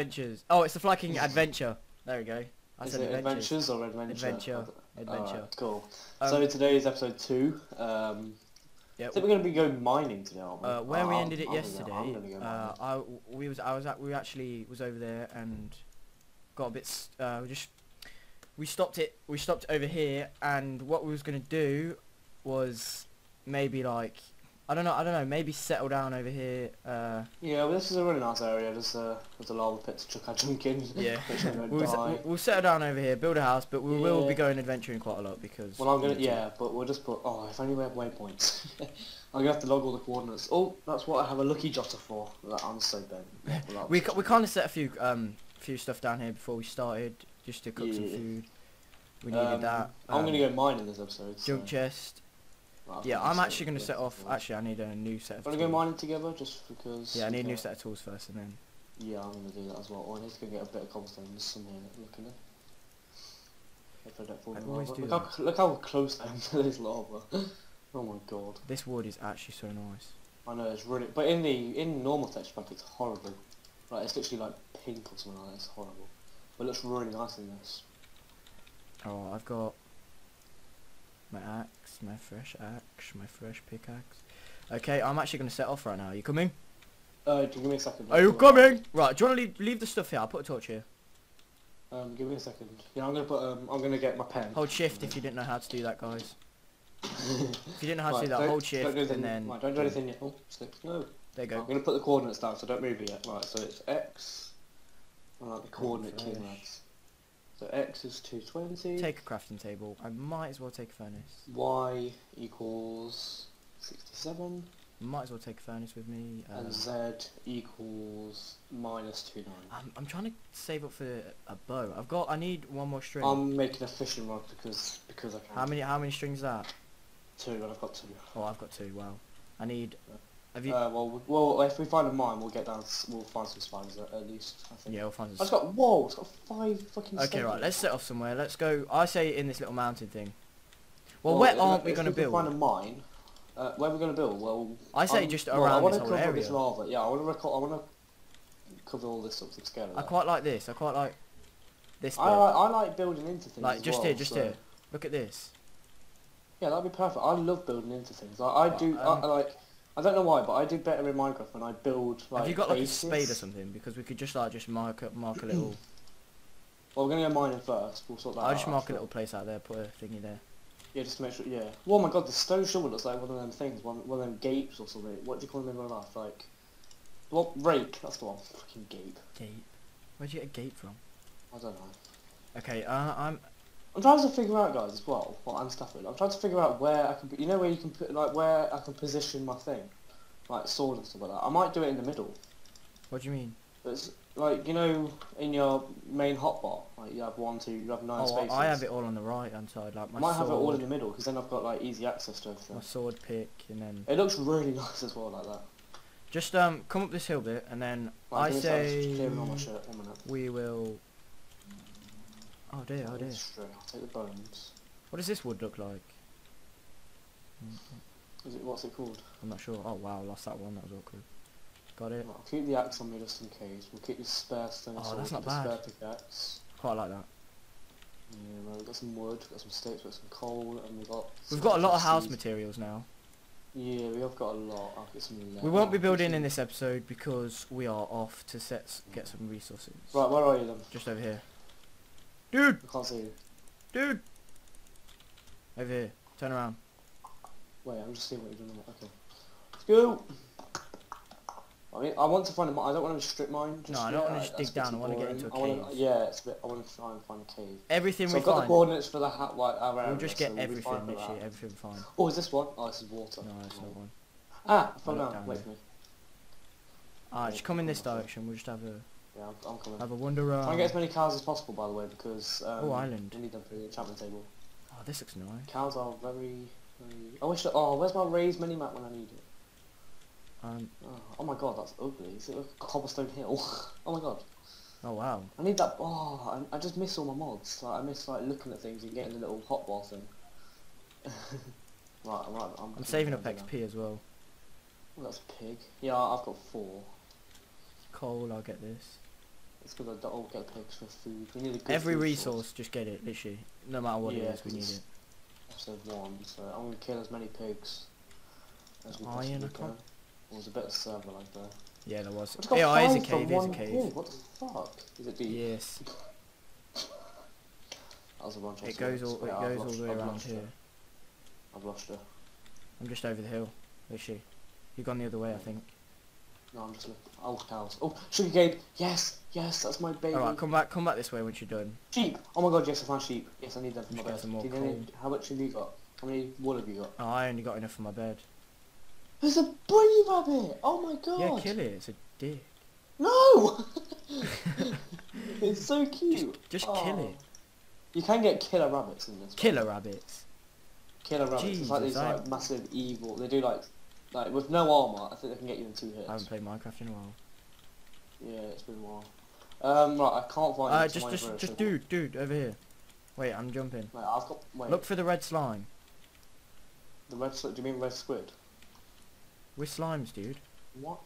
adventures. Oh, it's the Fly Kicking adventure. There we go. I Is said it adventures. adventures or adventure? Adventure. Adventure. Alright, cool. Um, so today is episode two. Um, Yeah. Think we're going to be going mining today, aren't we? Uh, where we Oh, ended it I'm gonna go- yesterday, I'm gonna go uh. I we was I was at we actually was over there and got a bit uh, we just we stopped it we stopped over here and what we was gonna do was maybe like I don't know I don't know maybe settle down over here uh, Yeah, well, this is a really nice area. There's a there's a lava pit to chuck our junk in. yeah we'll, s- die. we'll, settle down over here build a house but we will be going adventuring quite a lot because Well, I'm gonna to. yeah, but we'll just put. Oh, if only we have waypoints. I'm gonna have to log all the coordinates. Oh, that's what I have a lucky jotter for. That I'm so bad. We we kind of set a few um few stuff down here before we started just to cook some food we needed um, that I'm gonna um, go mining this episode. So. junk chest Well, Yeah, I'm actually going to set off. Actually, I need a new set of Wanna tools. go mining together just because? Yeah, I need a new set of tools first, and then. Yeah, I'm gonna do that as well. Oh, I need to go get a bit of cobblestone. There's some here. Look in it. If I don't fall I always do look, how, look how close I am to this lava. oh my god. This wood is actually so nice. I know it's really, but in the in normal texture pack it's horrible. Like it's literally like pink or something like that. It's horrible. But it looks really nice in this. Oh, I've got my axe, my fresh axe, my fresh pickaxe. Okay, I'm actually going to set off right now. Are you coming? Uh, give me a second. Are you coming? Right, do you want to leave, leave the stuff here? I'll put a torch here. Um, give me a second. Yeah, I'm gonna put. Um, I'm gonna get my pen. Hold shift if you didn't know how to do that, guys. If you didn't know how to Right, do that, hold shift do and then... Right, don't do anything yet. Oh, slips. No. There you go. I'm gonna put the coordinates down, so don't move it yet. Right, so it's x. I like the coordinate fresh. lads. So x is 220. Take a crafting table. I might as well take a furnace. y equals 67, Might as well take a furnace with me. Uh, and z equals minus 29. I'm, I'm trying to save up for a bow. I've got. I need one more string. I'm making a fishing rod because because I can. how many? How many strings is that? Two, and I've got two. Oh, I've got two. Wow. I need. Have you? Uh, well, well, if we find a mine, we'll get down. We'll find some spiders at, at least. I think. yeah, we'll find I've some. got whoa! It's got five fucking. Okay, right. Let's set off somewhere. Let's go. I say in this little mountain thing. Well, Well, where aren't we going to build? find a mine. Uh, where are we going to build? Well, I say um, just well, I around wanna this whole cover this area. lava. Yeah, I want to record. I want to cover all this up to the scale. Of I quite like this. I quite like this bit. I like, I like building into things. like just well, here, just so- here. Look at this. Yeah, that'd be perfect. I love building into things. Like, I do. um, I, I like. I don't know why, but I do better in Minecraft when I build like. Have you got like bases. a spade or something? Because we could just like just mark a, mark a little. Well, we're gonna go mining first. We'll sort that I'll out. just mark a little place out there. Put a thingy there. Yeah, just to make sure. Yeah. Oh my god, the stone shovel looks like one of them things. One, one of them gapes or something. What do you call them in real life? Like. Well, rake. That's the one. Fucking gape. Gate. Where'd you get a gate from? I don't know. Okay. Uh, I'm. I'm trying to figure out, guys, as well. Well, I'm Stafford. I'm trying to figure out where I can. put- You know where you can put like where I can position my thing, like sword and stuff like that. I might do it in the middle. What do you mean? It's like you know in your main hotbar, like you have one, two, you have nine Oh, spaces. I have it all on the right hand side, like my I might sword, have it all in the middle because then I've got like easy access to everything. my sword pick, and then It looks really nice as well, like that. just um come up this hill bit, and then Right, I give me a just say all my shirt. One minute. we will. Oh dear, oh dear. I'll take the bones. What does this wood look like? Is it what's it called? I'm not sure. Oh wow, lost that one. That was awkward. Got it. Right, I'll keep the axe on me just in case. We'll keep the spare stone Oh, that's not bad. pickaxe. Quite like that. Yeah, well, we've got some wood, we've got some sticks, we've got some coal, and we've got... We've got a lot of house seeds. materials now. Yeah, we have got a lot. I'll get some We won't be building in this episode because we are off to set get some resources. Right, where are you then? Just over here. Dude, I can't see you. dude. Over here. Turn around. Wait, I'm just seeing what you're doing. Okay. Let's go! I mean, I want to find a mine. I don't want to strip mine. Just No, I don't wanna just dig down, I wanna get boring. into a I wanna- cave. Yeah, it's a bit, I want to try and find a cave. Everything so we I've got the coordinates for the hat, like, area, We'll just get so we'll everything, fine for literally everything we find. Oh, is this one? Oh, this is water. No, that's not one. Ah, I fell I looked down. down Wait for me. Ah, just come in this direction. We'll just have a Yeah, I'm, I'm coming. have a wander Try and get as many cows as possible, by the way, because um, Oh, island. we need them for the enchantment table. Oh, this looks nice. Cows are very, very... I wish that... Oh, where's my Rei's mini-map when I need it? Um. Oh, oh my god, that's ugly. Is it a cobblestone hill? oh my god. Oh wow. I need that... Oh, I, I just miss all my mods. Like, I miss like looking at things and getting the little hotbar thing. right, I'm right. I'm, I'm saving up XP as well. Oh, that's a pig. Yeah, I've got four. Coal. I'll get this. It's because I don't all get for food. We need a good Every resource, just get it, literally. No matter what Yeah, it is, we need it. Episode one, so I'm gonna kill as many pigs as we Iron, possibly can. There was a bit of server like that. Yeah, there was. Got Yeah, is a cave, is a cave. pig, What the fuck? Is it deep? Yes. That was a wrong It goes all, it I've goes all the way I've around here. her. I've lost her. I'm just over the hill, literally. You've gone the other way, I think. No, I'm just looking. Oh, cows. Oh, sugar cane. Yes, yes, that's my baby. Alright, come back, come back this way once you're done. Sheep. Oh my god, yes, I found sheep. Yes, I need them for my bed. some more Do you need- how much have you got? How many wool have you got? Oh, I only got enough for my bed. There's a bunny rabbit. Oh my god. Yeah, kill it. It's a dick. No. it's so cute. Just kill Oh. it. You can get killer rabbits in this. Killer rabbits. Killer rabbits. it's like these like massive evil. They do like, like with no armor. I think they can get you in two hits. I haven't played Minecraft in a while. Yeah, it's been a while. Um, right, I can't find. Uh, just, I'm just, just dude, dude, over here. Wait, I'm jumping. Wait, I've got. Wait. Look for the red slime. The red. sli- Do you mean red squid? We're slimes, dude. What?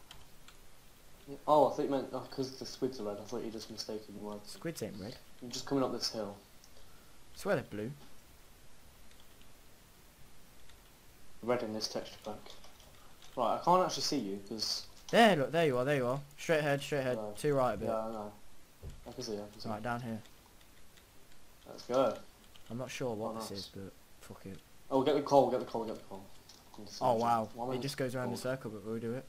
Yeah, Oh, I thought you meant because the squids are red. I thought you just mistaken the words. Squids ain't red. You're just coming up this hill. swear they're blue. Red in this texture pack. Right, I can't actually see you because. There, look, there you are, there you are. Straight ahead, straight ahead. No. Two right a bit. Yeah, I know. I can see you. I can see. Right, down here. Let's go. I'm not sure what Oh, this nice. is, but fuck it. Oh, get the coal. Get the coal. We'll get the coal. I can see Oh wow, it just goes around the coal? circle, but we'll do it.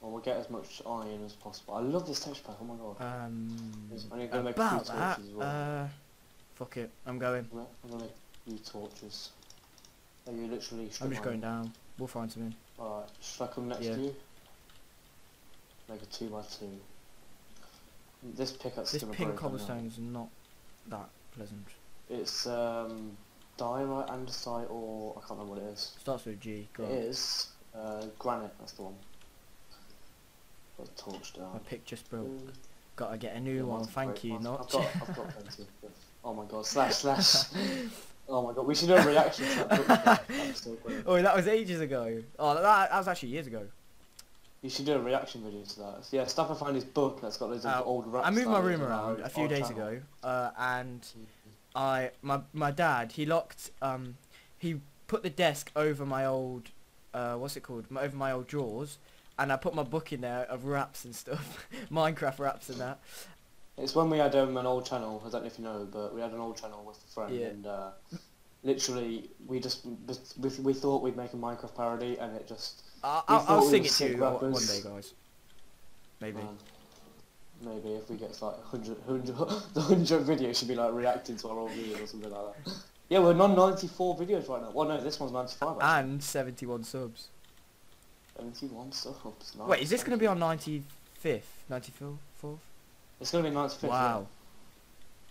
Well, we'll get as much iron as possible. I love this texture pack. Oh my god. Um, I need to make a few about that, torches as well. uh, fuck it, I'm going. I'm gonna, I'm gonna make you torches. Are you literally? I'm just going down. We'll find something. Alright, should I come next Yeah. to you? Make a two by two. This pickaxe This pink break, I know. cobblestone is not that pleasant. It's um, diorite, andesite, or I can't remember what it is. Starts with G. Go It on. is uh, granite. That's the one. Got a torch down. My pick just broke. Mm. Gotta get a Yeah, new one. Thank you, Notch. I've got, I've got plenty. oh my god, slash slash. oh my god, we should do a reaction to that. book. That's so oh, that was ages ago. Oh, that, that was actually years ago. You should do a reaction video to that. Yeah, stuff I find his book that's got loads of Uh, old raps. I moved my room is on our- around a few days channel. ago, uh, and. I my my dad he locked um he put the desk over my old uh what's it called my, over my old drawers and I put my book in there of raps and stuff Minecraft raps and that It's when we had um, an old channel, I don't know if you know, but we had an old channel with a friend Yeah. and uh, literally we just, we, we thought we'd make a Minecraft parody and it just, I'll, I'll sing it to you one rappers. one day guys maybe man, maybe if we get like 100, 100 the 100 videos should be like reacting to our old videos or something like that. Yeah, we're on 94 videos right now. Well no, this one's 95 actually. and 71 subs 71 subs. Nice. wait is this gonna be on 95th 94th It's going to be 95 wow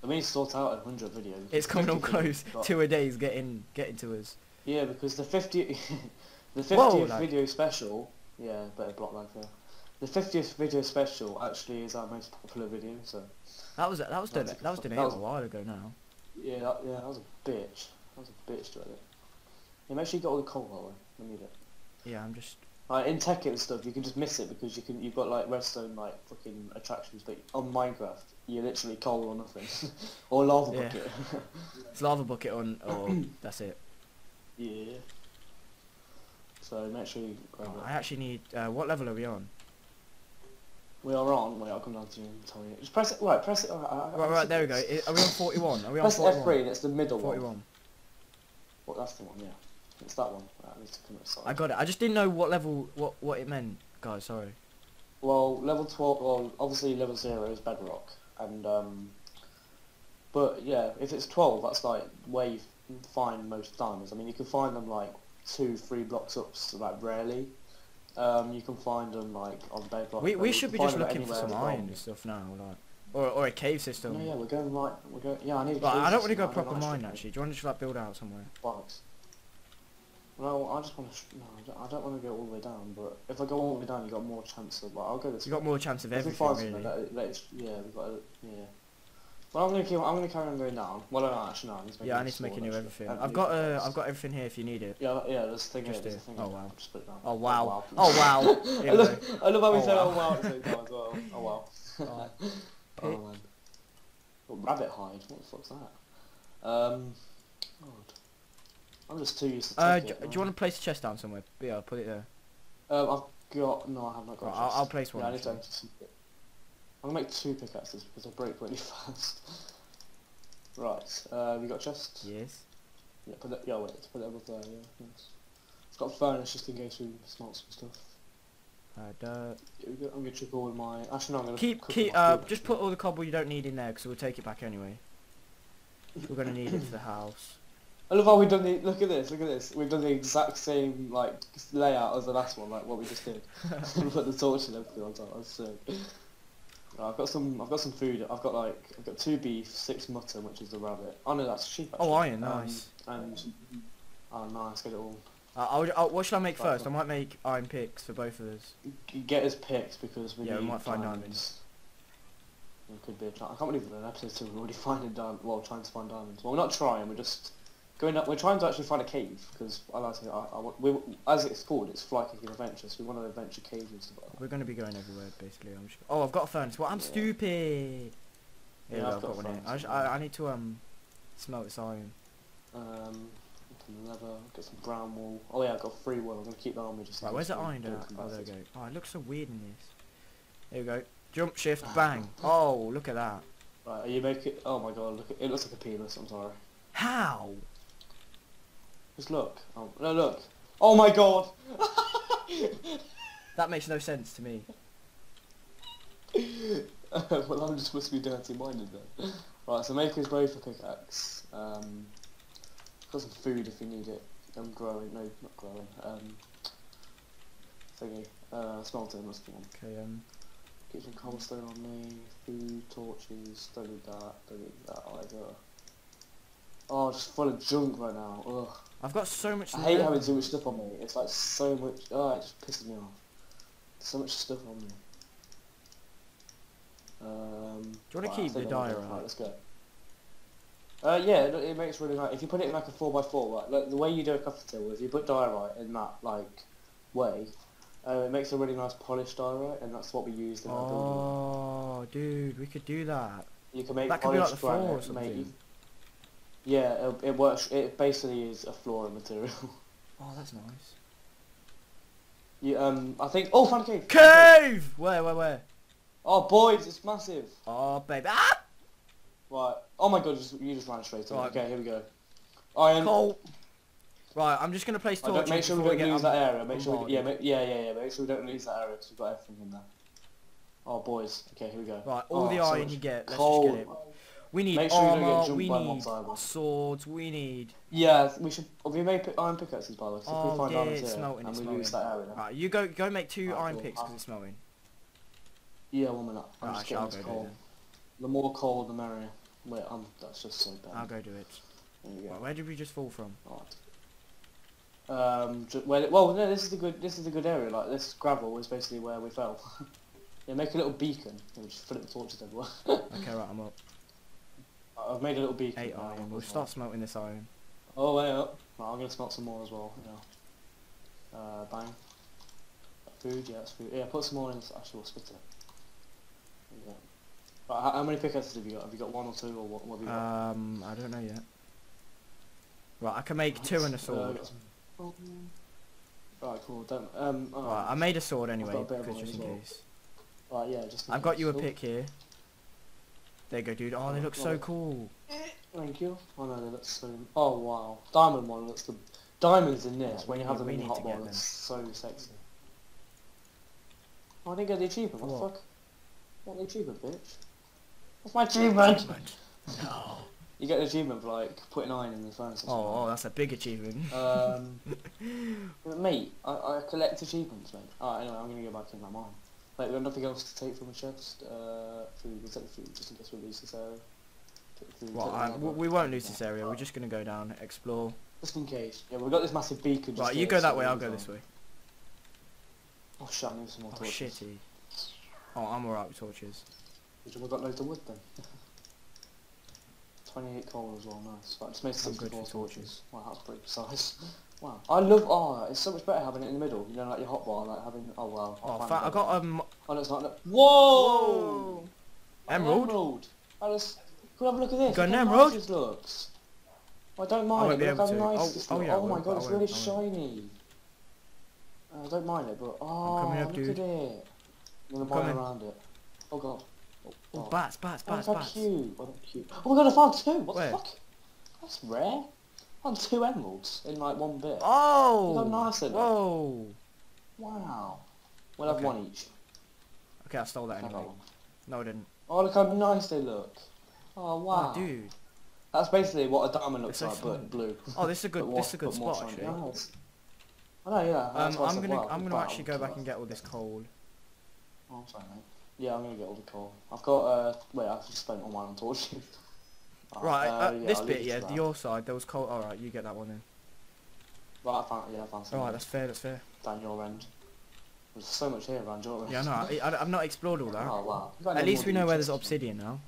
I mean, sort out a 100 videos. it's coming on close two a day is getting getting to us Yeah, because the 50, the 50th like- video special, yeah, better block lag there. The 50th video special actually is our most popular video, so that was that was done that was done that a while ago now yeah, that, yeah, that was a bitch. That was a bitch to edit. Yeah, make sure you get all the coal by the way. We need it. yeah I'm just Like in Tekkit and stuff, you can just miss it because you can you've got like redstone like fucking attractions, but on Minecraft you're literally coal or nothing, or lava Yeah. bucket. it's lava bucket on or that's it yeah. So make sure you grab Oh, it. I actually need. Uh, what level are we on? We are on. Wait, I'll come down to you and tell you. Just press it. Right, press it. Right, Right, right, there we go. Are we on 41? Are we on Press 41? F3 and it's the middle one. 41. Well, that's the one, yeah. It's that one. Right, I need to come. I got it. I just didn't know what level, what what it meant, guys. Sorry. Well, level 12, well, obviously level 0 is bedrock, and, um, but yeah, if it's 12, that's like where you find most diamonds. I mean, you can find them like two, three blocks up, so, like rarely. Um, you can find them like on bedrock. We we should be just looking for some iron and stuff now, like, or or a cave system. No, yeah, we're going right. We're going. Yeah, I need. a I don't want to go proper mine actually. Do you want to just like build out somewhere? Box. No, I just want to. No, I don't, want to go all the way down. But if I go all the way down, you got more chance of. Like, I'll go this. You got more chance of everything, really. that, that is, yeah, we've got. To, yeah. Well, I'm gonna keep. I'm gonna carry on going down. Well, no, actually, no. I need to make Yeah, a I need to make a new actually. everything. I I've got uh. I've got everything here if you need it. Yeah, yeah. There's a thing Just here. A thing Oh, wow. Just put it down. Oh wow! Oh wow! I love, I love how we Oh, say wow. oh wow at the same time as well. Oh wow. Oh man. Oh, rabbit hide. What the fuck's that? Um. God. I'm just too used to. Uh, do, it, do you want to place a chest down somewhere? Yeah, I'll put it there. Um, I've got. No, I have not got. Right, a I'll- chest. I'll place one, Yeah, I need to actually. empty some- I'm gonna make two pickaxes because they break really fast. right. Uh, you got chest? Yes. Yeah. Put it. Yeah. Wait. Let's put it above there. Yeah. Nice. It's got a furnace just in case we smelt some stuff. Uh. We go. I'm gonna chip all my. Actually, no. I'm gonna Keep, cook keep, my uh, food, just actually. put all the cobble you don't need in there because we'll take it back anyway. We're gonna need it for the house. I love how we've done the. Look at this. Look at this. We've done the exact same like layout as the last one, like what we just did. put the torch and everything on top. That's sick. Right, I've got some. I've got some food. I've got like. I've got two beef, six mutton, which is the rabbit. Oh no, that's sheep. Oh, actually. iron, Um, nice. and oh, nice. Get it all. Uh, I'll, I'll, what should I make first? I might make iron picks for both of us. Get us picks because we Yeah, we might find diamonds. It could be. I can't believe we're in episode two. We're already finding diamonds. Well, trying to find diamonds. Well, we're not trying. We're just going up. We're trying to actually find a cave because I like to. I, I, we, as it's called, it's fly kicking adventure. So we want to adventure caves and stuff like. We're gonna be going everywhere basically. I'm just... Oh, I've got a furnace. Well, I'm Yeah. stupid. Yeah, Yeah, I've I've got, got one here. I, furnace sh- as well. I, I need to um smelt this iron. Um, some leather, get some brown wool. Oh yeah, I've got free wool. I'm gonna keep that on me just. Right, where's the iron? Oh, there we go. Oh, it looks so weird in this. There we go. Jump, shift, bang. Oh, look at that. Right, are you making? Oh my god, look! It looks like a penis. I'm sorry. How? Just look. Oh no, look. Oh my god. That makes no sense to me. well, I'm just must be dirty-minded then. Right, so make us both for pickaxe. Um, got some food if you need it. I'm growing. No, not growing. Um, thingy. Uh, smelting. That's the one. Okay, um, Get some cobblestone on me. Food, torches. Don't need that. Don't need that either. Oh, just full of junk right now. Ugh. I've got so much. I hate having too much stuff on me. It's like so much. Oh, it just pisses me off. So much stuff on me. Um, Do you wanna keep the I'm dyer good. out? Right, let's go. Uh, yeah, it, it makes really nice. If you put it in like a four x four, right, like the way you do a coffee table, if you put diorite in that like way, uh, it makes a really nice polished diorite, and that's what we used in our building. Oh, dude, we could do that. You can make that could be like polished the floor or something. maybe. Yeah, it, it works. It basically is a flooring material. Oh, that's nice. you, um, I think. Oh, found a cave. Cave! Where, where, where? Oh, boys, it's massive. Oh, baby. Ah! Right. Oh my god, you just, you just ran straight in. Right. Okay, here we go. Iron. Coal. Right, I'm just gonna place torches make sure we don't get lose that area. Make sure we, yeah, make, yeah, yeah, yeah. Make sure we don't lose that area because we've got everything in there. Oh, boys. Okay, here we go. Right, all Oh, the iron much you get, let's coal. just get it. We need Make sure you don't get armor, jumped we by need mobs swords, we need... Yeah, we should. We made pi- iron pickaxes by the way? So Oh, if we find yeah, diamonds it's here smelting, and we lose that area. Right, you go go make two Right, iron cool. picks because it's smelting. Yeah, one minute. I'm Right, just getting this coal. The more coal, the merrier. Wait, I'm, that's just so bad. I'll go do it. There go. Right, where did we just fall from? Right. Um, where, well, no, this is the good. This is the good area. Like this gravel is basically where we fell. yeah, make a little beacon. and just fill it with torches everywhere. Okay, right, I'm up. I've made a little beacon. Eight iron. We'll start smelting this iron. Oh, wait up. Right, I'm gonna smelt some more as well. Yeah. Uh, bang. Food, yeah, that's food. Yeah, put some more in. This. Actually, we'll split it. There you go. Right, how, how many pickaxes have you got? Have you got one or two, or what? What have you got? Um, I don't know yet. Right, I can make two and a Uh, sword. some- Right, cool. Don't. Um. Right. I made a sword anyway, a bit of because just in well. case. Right, yeah, just. I've got you a pick here. There you go, dude. Oh, they look so cool. Thank you. Oh no, they look so. Oh wow, diamond one looks the diamonds in this Yeah, when you have them in the to hot get bar. It's so sexy. Oh, I didn't get the achievement. What, the fuck? What the achievement, bitch? What's my achievement? No. You get an achievement for like putting iron in the furnace. Or Oh, oh, that's a big achievement. something. Um, mate, I, I collect achievements, mate. Alright, anyway, I'm gonna go back in my mine. Wait, we nothing else to take from the chest. Uh, food. We'll take the food just in case we lose this area. Take food, Well, take I, we won't lose this area. We're just gonna go down, explore. Just in case. Yeah, we've got this massive beacon. Just Right, you go that way. I'll go can- this way. Oh shit, I need some more Oh, torches. shitty. Oh, I'm alright with torches. We've got loads of wood then. 28 coal as well, nice. Right, just made I'm good 64 torches. torches. Wow, that's pretty precise. wow. I love, oh, it's so much better having it in the middle. You know, like your hot bar, like having, oh wow. Oh, fa- I got um. Oh, no, it's not. No. Whoa! Emerald? Emerald. I just, can have a look at this? got an emerald? nice looks. I don't mind be it. Look able how to. nice Oh, oh yeah, oh my god, it's really shiny. Uh, I don't mind it, but oh, look at it. I'm gonna coming. around it. Oh god. Oh, Oh, oh. bats, bats, Oh, bats, bats. cute. Oh, cute. Oh my god, I found two. What the fuck? That's rare. Found two emeralds in like one bit. Oh! Look how nice they look. Whoa! Wow. We'll have Okay. one each. Okay, I stole that anyway. No, I didn't. Oh, look how nice they look. Oh wow. Oh, dude. That's basically what a diamond looks so like, fun. but blue. Oh, this is a good, this is a good spot actually. Nice. I know, yeah. Um, I'm gonna, wow, I'm gonna actually go back and get all this coal. Oh, I'm sorry, mate. Yeah, I'm gonna get all the coal. I've got, uh, wait, I've just spent all mine on torches. Right, uh, yeah, this I'll bit, yeah, that. your side, there was coal. Alright, you get that one then. Right, I found, yeah, I found Alright, that's fair, that's fair. down your end. There's so much here around your end. Yeah, no, I, I, I've not explored all that. Oh, wow. At least we know where there's obsidian now.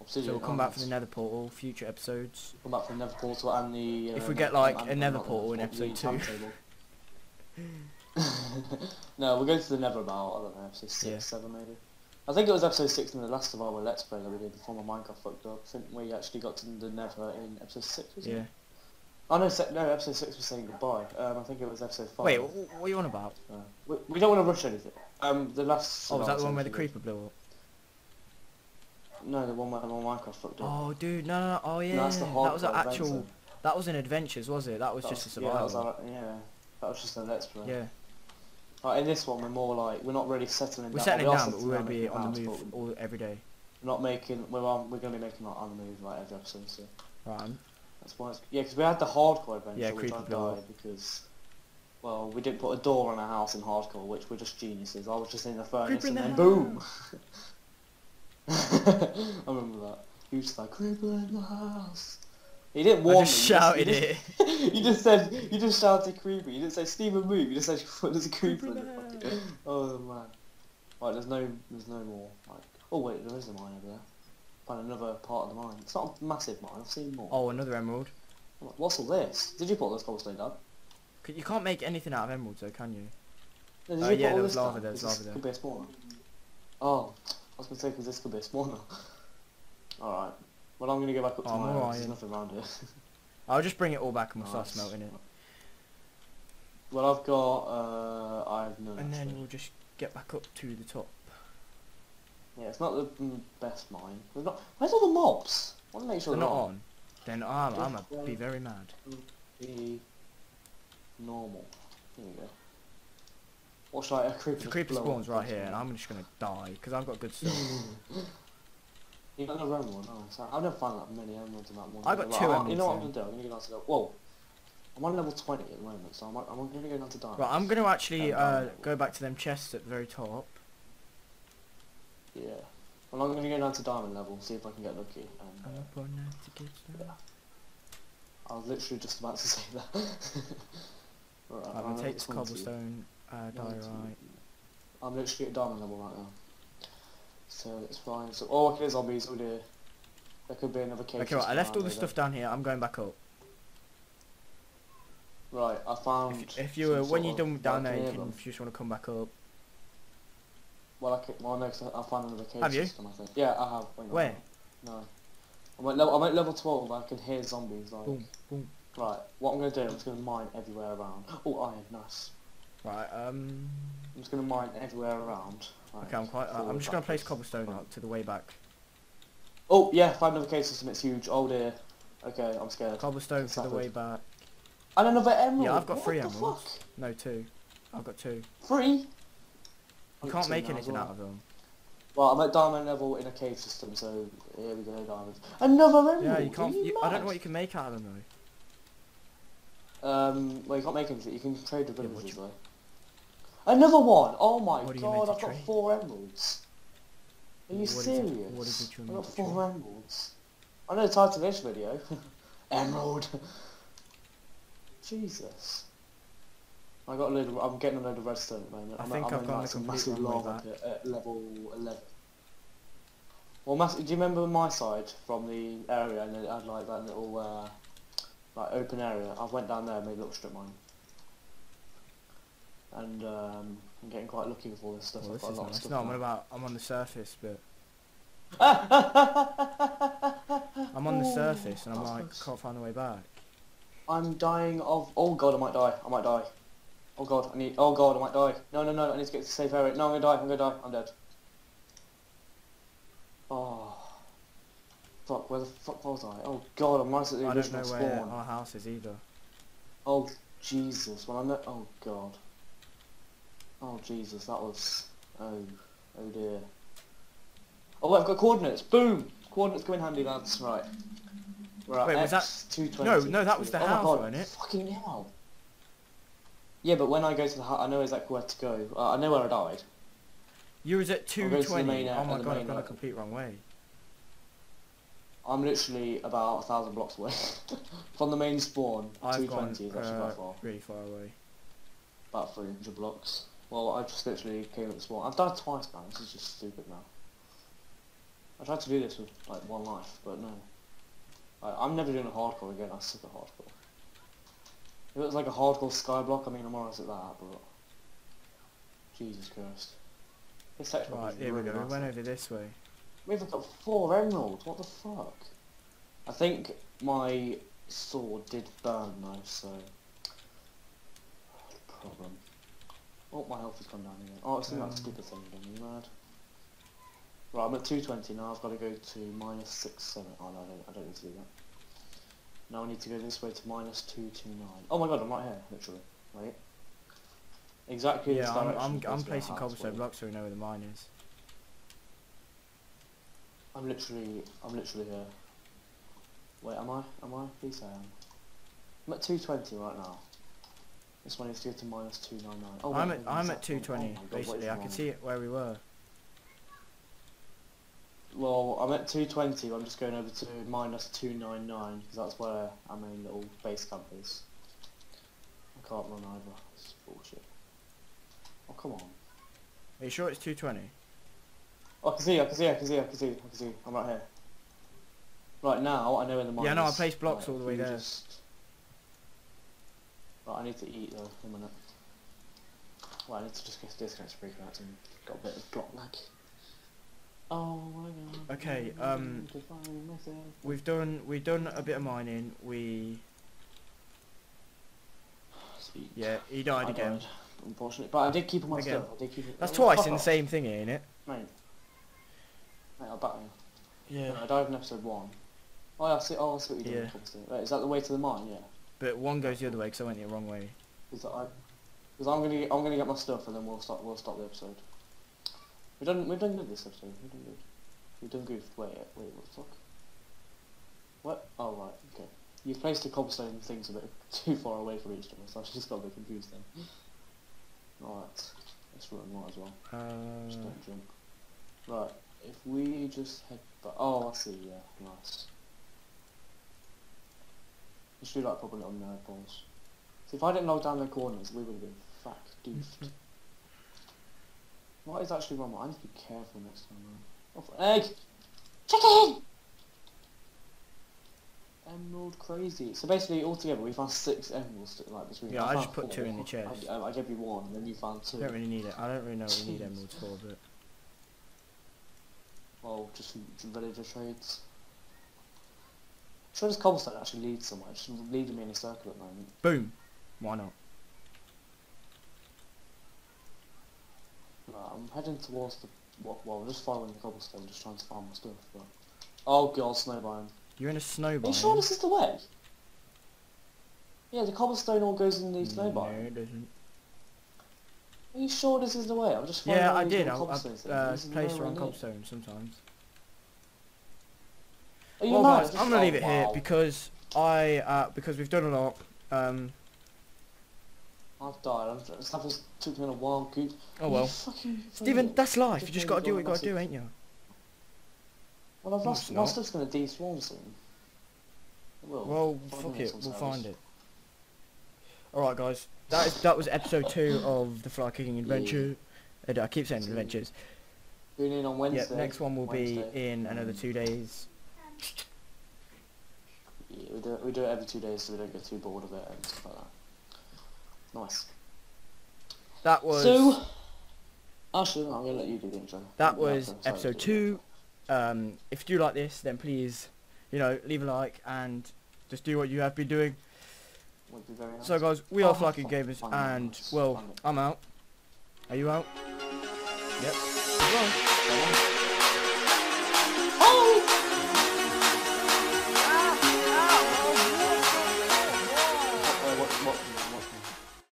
Obsidian, So we'll come oh, back for the nether portal, future episodes. Come back for the nether portal and the... If uh, we get, like, a nether portal in episode the timetable. no, we'll go to the nether about, I don't know, episode 6, Yeah. 7 maybe. I think it was episode 6 in the last of our Let's Play that we did before my Minecraft fucked up. I think we actually got to the Nether in episode 6, was it? Yeah. Oh no, se- no, episode 6 was saying goodbye. Um, I think it was episode 5. Wait, wh- what are you on about? Uh, we, we don't want to rush anything. Um, the last... Oh, was that the one where the creeper blew up? No, the one where my Minecraft fucked up. Oh, dude, no, no, no. Oh, yeah. No, the that was an actual. adventure. That was an adventures, was it? That was That just a yeah, that was survival. our, yeah, that was just a Let's Play. Yeah, Right, in this one, we're more like we're not really settling we're down. settling we down, but we settling won't be on the move all every day. We're not making. We're on. We're going to be making like on the move like every episode. So Right. That's why. It's, yeah, because we had the hardcore adventure, Yeah, which I died because. Well, we didn't put a door on our house in hardcore, which we're just geniuses. I was just in the furnace Creeper and the then boom. I remember that. He was just like creeper in the house. He didn't warn I me. just he shouted he it. Just, you just said. You just shouted creeper. You didn't say Stephen move. You just said there's a creeper. Creeper in in the the Oh man. Right, there's no, there's no more. Like, oh wait, there is a mine over there. Find another part of the mine. It's not a massive mine. I've seen more. Oh, another emerald. What's all this? Did you put all this cobblestone down? You can't make anything out of emeralds, though, can you? No, did Uh, you yeah, put all there this was lava down? there, there's lava Could be a spawner. Oh, I was gonna say because this could be a spawner. all right. Well, I'm gonna go back up to Oh, my house. There's nothing around here. I'll just bring it all back and we'll start smelting it. well, I've got. Uh, I have none. And then actually. we'll just get back up to the top. Yeah, it's not the best mine. Not. Where's all the mobs? I want to make sure They're they're not on. on. Then I'm, I'm a, be very mad. Be normal. There we go. Or should I a creeper? The creeper spawns right here, and I'm just gonna die because I've got good stuff. You got another emerald? Oh, sorry. I've never found that many emeralds in that one. I got two I- You know what I'm gonna do? I'm gonna go down to the... Whoa! I'm on level 20 at the moment, so I'm, I'm gonna go down to diamond. right, I'm gonna actually uh, go back to them chests at the very top. Yeah. Well, I'm gonna go down to diamond level, see if I can get lucky. And, I'm uh, up to get started. I was literally just about to say that. right, I'm I'm gonna take this cobblestone uh, diorite. I'm literally at diamond level right now. So it's fine. So, oh, okay, zombies over there. There could be another cave. Okay, right, I left all the here, stuff down here. I'm going back up. Right, I found. If, if you were, when you're done down there, you can, if you just want to come back up. Well, I can, well, no, 'cause I I found another cave Have you? system. I think. Yeah, I have. Wait, no, Where? No. I'm at level. I'm at level 12. I can hear zombies. Like. Boom, boom. Right. What I'm gonna do? I'm just gonna mine everywhere around. Oh, iron. Nice. Right, um... I'm just gonna mine everywhere around. Right, Okay, I'm quite... Uh, I'm just gonna place cobblestone front. up to the way back. Oh yeah, found another cave system. It's huge. Oh dear. Okay, I'm scared. Cobblestone It's to the way back. And another emerald. Yeah, I've got What three emeralds. Fuck? No, two. I've got two. Three. You I've can't make anything well. out of them. Well, I'm at diamond level in a cave system, so here we go, diamonds. Another emerald. Yeah, you can't... You, I don't know what you can make out of them, though. Um, well, you can't make anything. You can trade with Yeah, villagers what though. Another one. Oh my What god, I've got trade? four emeralds. Are you What serious? what is it I've got four emeralds. I know the title of this video. Emerald. Jesus. I got a load of, I'm getting a load of redstone at the moment. I I'm, think I'm I've gone like some massive way lava at level 11. Well, mass- do you remember my side from the area and it had like that little uh, like open area? I went down there and made a little strip mine. And um, I'm getting quite lucky with all this stuff. Well, I've this got is a lot of nice. stuff No, I'm on about. I'm on the surface, but I'm on the surface, and I'm like, nice. can't find the way back. I'm dying of. Oh god, I might die. I might die. Oh god, I need. Oh god, I might die. No, no, no. I need to get to safe area. No, I'm gonna die. I'm gonna die. I'm dead. Oh. Fuck. Where the fuck was I? Oh god, I'm right at the I don't original know where spawn. our house is either. Oh Jesus. Well, I'm. Oh god. Oh Jesus, that was. Oh. Oh dear. Oh, I've got coordinates. Boom. Coordinates come in handy, lads. Right. We're at Wait, was that- 220. No, no, that was the oh house, wasn't it? Fucking hell. Yeah, but when I go to the house, I know exactly where to go. Uh, I know where I died. You was at I'll go to the 220. main, uh, oh my god, I've gone uh, complete wrong way. I'm literally about a thousand blocks away from the main spawn. I've gone 220 is actually uh, quite far. really far away. About 300 blocks. Well, I just literally came at this spawn. I've died twice now. This is just stupid now. I tried to do this with like one life, but no. I, I'm never doing a hardcore again. I suck at hardcore. If it was like a hardcore skyblock, I mean, I'm alright at that, but Jesus Christ. This section Right, here we really go. We went over this way. We've got four emeralds. What the fuck? I think my sword did burn though, so Oh, my health has gone down again. Oh, it's doing Um, that stupid thing again. You mad? Right, I'm at 220 now. I've got to go to minus six seven. Oh no, I don't, I don't need to do that. Now I need to go this way to minus two two nine. Oh my god, I'm right here, literally. Wait. Exactly this Yeah, I'm. I'm, I'm placing cobblestone blocks so we know where the mine is. I'm literally, I'm literally here. Wait, am I? Am I? Please I am. I'm at 220 right now. This one is to go to minus 299. Oh, I'm wait, at I'm at 220 Oh God, basically. I can see it where we were. Well, I'm at 220. I'm just going over to minus 299 because that's where our main little base camp is. I can't run either. This is bullshit. Oh come on. Are you sure it's 220? Oh, I can see. I can see. I can see. I can see. I can see. I'm right here. Right now, I know where the mine Yeah, no, I placed blocks Right, all the way there. Just... Right, I need to eat though. A minute. Well, I need to just get disconnect reconnect and got a bit of block lag. Oh my god. Okay, um, to find myself. We've done we've done a bit of mining. We Speak. yeah, he died I again. died, unfortunately, but I did keep all my Again. stuff. I did keep it. That's twice fuck in the same thing, ain't it? Mate, mate, I'll back you. Yeah. I died in episode one. Oh, yeah, I see. Oh, I see what you're doing. Yeah. obviously. Right, is that the way to the mine? Yeah. But one goes the other way because I went the wrong way. Is that I? Because I'm gonna I'm gonna get my stuff and then we'll start we'll start the episode. We've done we've done good this episode. We've done good. We've done good. Wait wait what the fuck? What? Oh right okay. You placed the cobblestone things a bit too far away from each other, so I just got a bit confused then. Alright, let's run might as well. Just Uh, don't jump. Right, if we just head back. Oh, I see. Yeah, nice. Do like proper little nerd balls. See, if I didn't log down the coordinates, we would have been fuck doofed. what is actually wrong? I need to be careful next time. Man. Oh, egg! Chicken! Emerald crazy. So basically, altogether, we found six emeralds to, like between. Yeah, I just found put two in the chest. I, I, I gave you one, and then you found two. don't really need it. I don't really know what we need emeralds for, but Well, just some villager trades. Sure, this cobblestone actually leads somewhere. It's just leading me in a circle at the moment. boom. Why not? Right, I'm heading towards the. Well, well, just following the cobblestone, just trying to find my stuff. But oh god, snow biome. You're in a snow biome. Are you sure this is the way? Yeah, the cobblestone all goes in the snow No, biome. it doesn't. Are you sure this is the way? I'm just following Yeah, I did. I, I uh, placed around cobblestone sometimes. Are you Well, mad? guys, I'm gonna oh, leave it here wow. because I uh, because we've done a lot. Um, I've died. I'm just, took me on a while, goose. oh well. Stephen, that's life. You Just just gotta do what you gotta do, ain't you? Well, I've lost. My not. stuff's gonna despawn soon. Will. Well, Five fuck it. We'll find it. All right, guys. That is that was episode two of the Fly Kicking Adventure. Uh, I keep saying adventures. Tune in on Yeah, Wednesday. next one will be in another two days. Yeah, we do it, we do it every two days so we don't get too bored of it and stuff like that. Nice. that was So, actually, no, I'm gonna let you do the intro. that was sorry, episode two. Um, if you do like this, then please, you know, leave a like and just do what you have been doing. Would be very nice. So guys, we Oh, are Flaky Gamers, fine, and well, fine. I'm out. Are you out? Yep. On.